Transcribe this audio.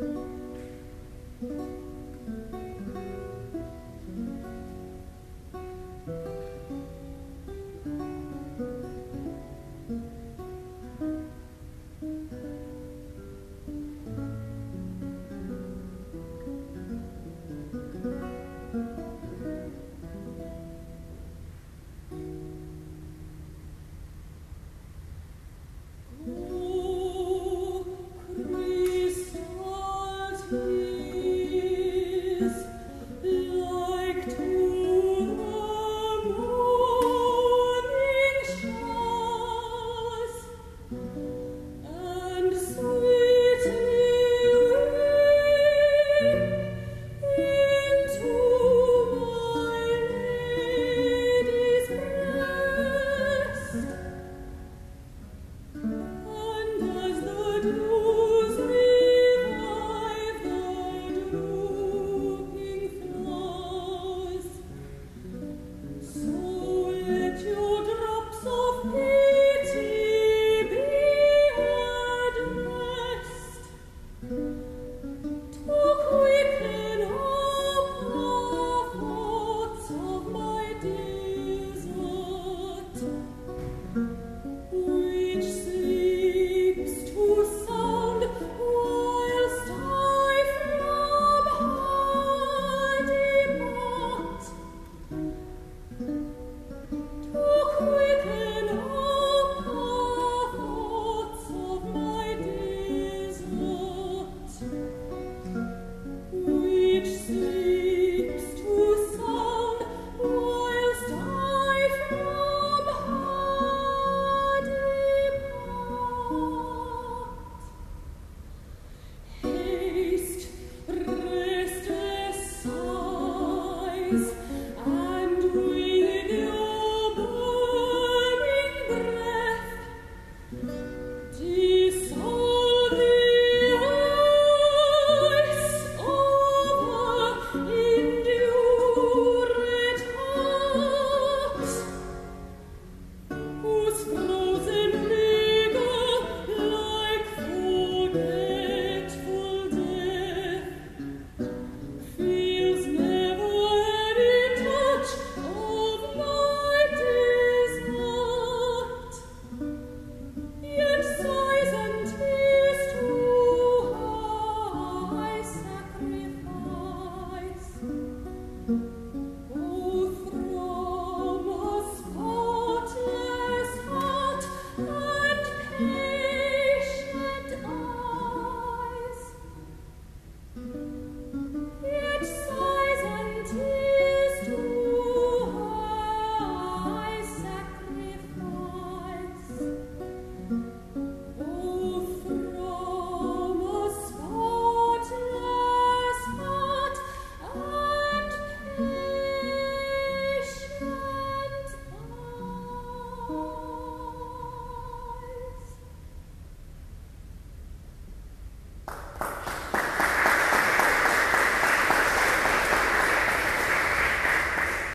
thank you Yes.